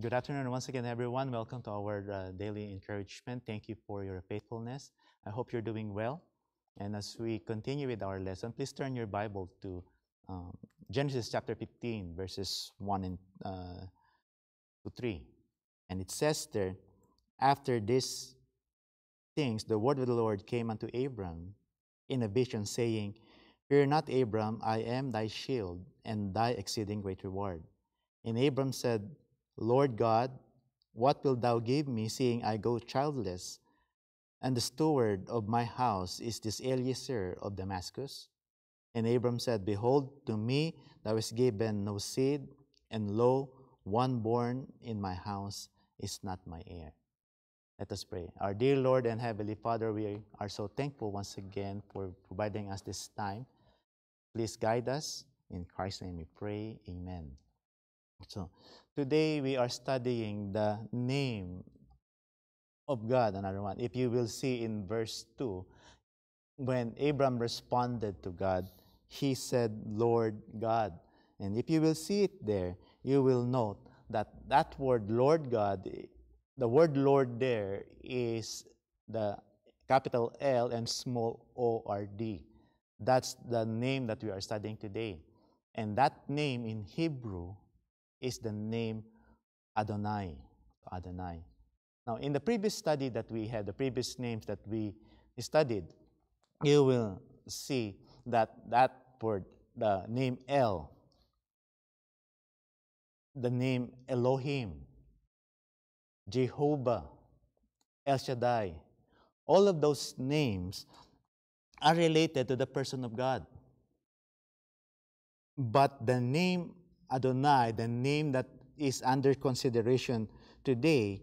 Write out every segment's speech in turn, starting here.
Good afternoon once again, everyone. Welcome to our uh, daily encouragement. Thank you for your faithfulness. I hope you're doing well. And as we continue with our lesson, please turn your Bible to um, Genesis chapter 15, verses 1 and uh, to 3. And it says there, after these things, the word of the Lord came unto Abram in a vision, saying, Fear not, Abram, I am thy shield and thy exceeding great reward. And Abram said, Lord God, what wilt thou give me, seeing I go childless? And the steward of my house is this Eliezer of Damascus. And Abram said, Behold, to me thou hast given no seed, and lo, one born in my house is not my heir. Let us pray. Our dear Lord and Heavenly Father, we are so thankful once again for providing us this time. Please guide us. In Christ's name we pray. Amen. So, today we are studying the name of God, another one. If you will see in verse 2, when Abram responded to God, he said, Lord God. And if you will see it there, you will note that that word, Lord God, the word Lord there is the capital L and small o r d. That's the name that we are studying today. And that name in Hebrew is the name Adonai. Adonai. Now, in the previous study that we had, the previous names that we studied, you will see that that word, the name El, the name Elohim, Jehovah, El Shaddai, all of those names are related to the person of God. But the name Adonai, the name that is under consideration today,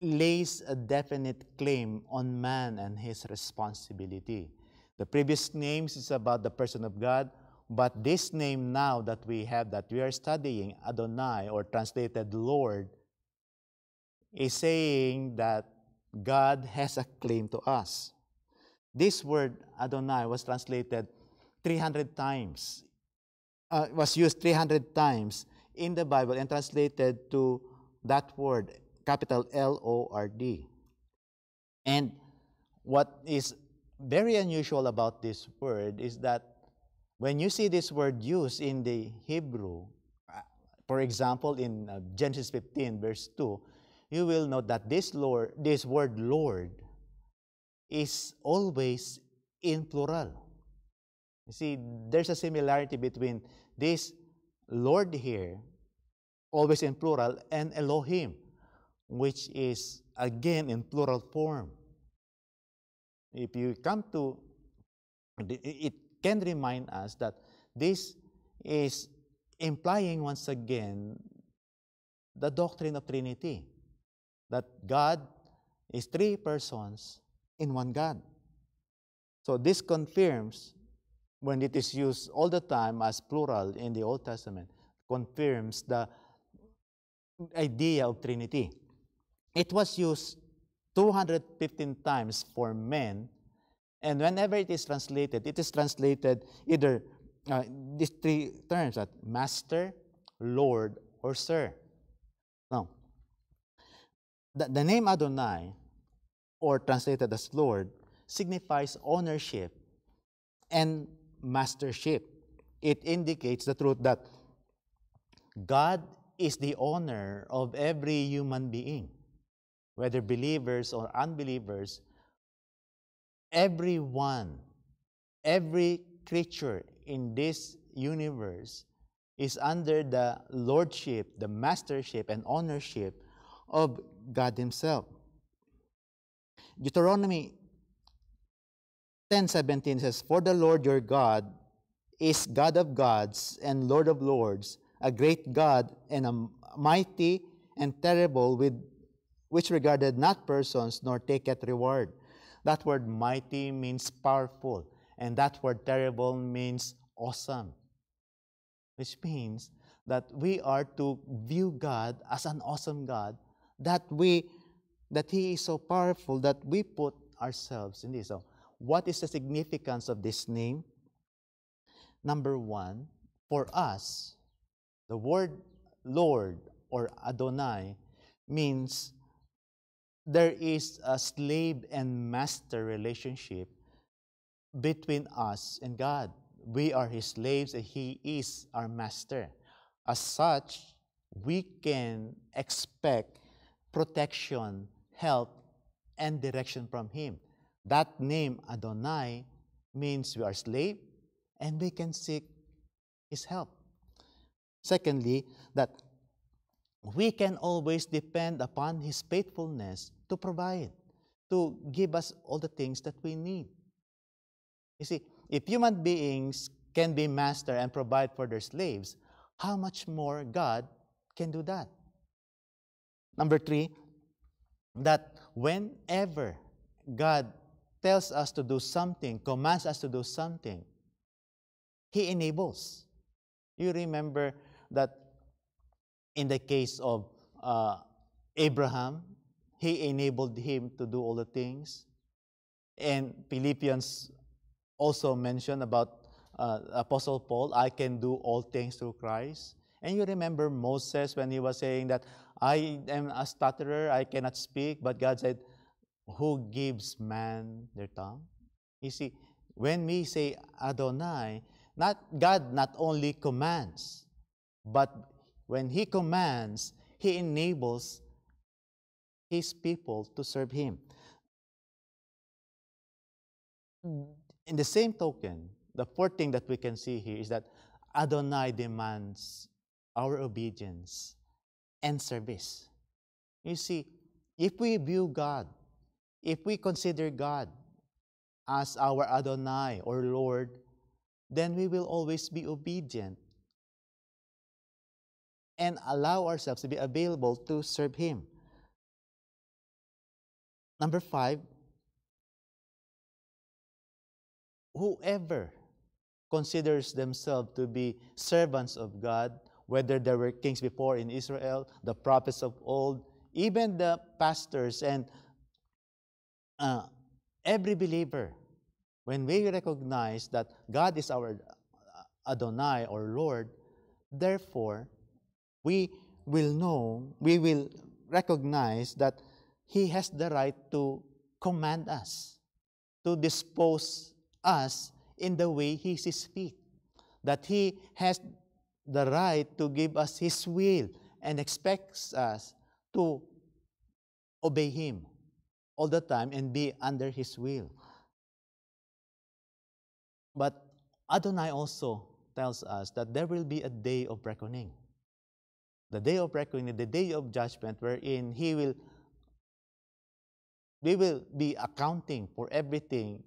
lays a definite claim on man and his responsibility. The previous names is about the person of God, but this name now that we have, that we are studying, Adonai, or translated Lord, is saying that God has a claim to us. This word Adonai was translated 300 times, uh, was used 300 times in the Bible and translated to that word, capital L O R D. And what is very unusual about this word is that when you see this word used in the Hebrew, uh, for example, in uh, Genesis 15, verse 2, you will note that this, Lord, this word Lord is always in plural. You see, there's a similarity between this Lord here, always in plural, and Elohim, which is again in plural form. If you come to, it can remind us that this is implying once again the doctrine of Trinity that God is three persons in one God. So this confirms, when it is used all the time as plural in the Old Testament, confirms the idea of Trinity. It was used 215 times for men, and whenever it is translated, it is translated either uh, these three terms, that master, lord, or sir. Now, the, the name Adonai, or translated as Lord, signifies ownership and mastership. It indicates the truth that God is the owner of every human being, whether believers or unbelievers. Everyone, every creature in this universe is under the lordship, the mastership, and ownership of God Himself. Deuteronomy 10:17 says, "For the Lord your God is God of gods and Lord of lords, a great God and a mighty and terrible, with which regarded not persons nor taketh reward." That word mighty means powerful, and that word terrible means awesome. Which means that we are to view God as an awesome God that we that he is so powerful that we put ourselves in this. So, what is the significance of this name? Number one, for us, the word Lord or Adonai means there is a slave and master relationship between us and God. We are His slaves and He is our master. As such, we can expect protection, help, and direction from Him. That name, Adonai, means we are slave and we can seek His help. Secondly, that we can always depend upon His faithfulness to provide, to give us all the things that we need. You see, if human beings can be master and provide for their slaves, how much more God can do that? Number three, that whenever God tells us to do something, commands us to do something, He enables. You remember that in the case of uh, Abraham, He enabled him to do all the things. And Philippians also mentioned about uh, Apostle Paul, I can do all things through Christ. And you remember Moses when he was saying that I am a stutterer, I cannot speak, but God said, Who gives man their tongue? You see, when we say Adonai, not God not only commands, but when He commands, He enables His people to serve Him. In the same token, the fourth thing that we can see here is that Adonai demands our obedience and service. You see, if we view God, if we consider God as our Adonai or Lord, then we will always be obedient and allow ourselves to be available to serve Him. Number five, whoever considers themselves to be servants of God, whether there were kings before in Israel, the prophets of old, even the pastors and uh, every believer, when we recognize that God is our Adonai or Lord, therefore, we will know, we will recognize that He has the right to command us, to dispose us in the way He sees fit, that He has the right to give us His will and expects us to obey Him all the time and be under His will. But Adonai also tells us that there will be a day of reckoning. The day of reckoning, the day of judgment, wherein He will we will be accounting for everything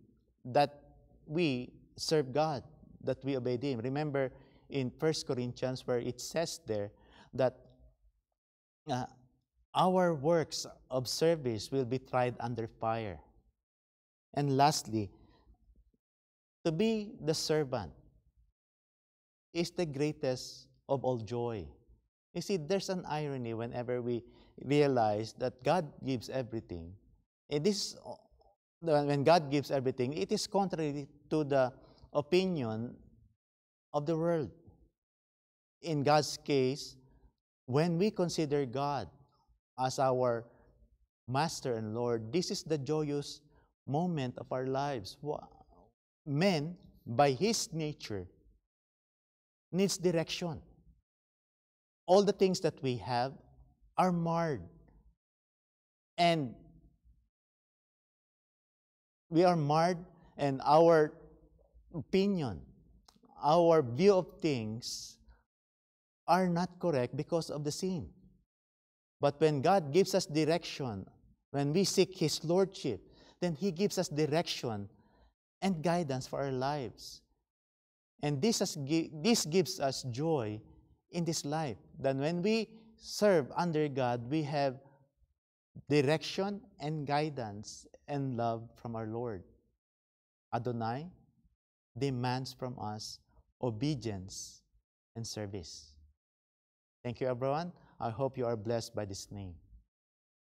that we serve God, that we obey Him. Remember in First Corinthians where it says there that uh, our works of service will be tried under fire. And lastly, to be the servant is the greatest of all joy. You see, there's an irony whenever we realize that God gives everything. And this, when God gives everything, it is contrary to the opinion of the world. In God's case, when we consider God as our Master and Lord, this is the joyous moment of our lives. Men, by his nature, needs direction. All the things that we have are marred. And we are marred, and our opinion, our view of things are not correct because of the sin. But when God gives us direction, when we seek His Lordship, then He gives us direction and guidance for our lives. And this, has, this gives us joy in this life. That when we serve under God, we have direction and guidance and love from our Lord. Adonai demands from us obedience and service. Thank you, everyone. I hope you are blessed by this name.